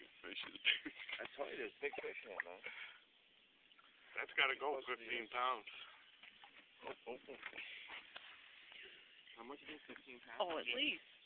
fucking fish is big. I told you there's big fish in it, man. That's gotta go 15 pounds. Oh, oh, oh. How much is 15 pounds? Oh, at least.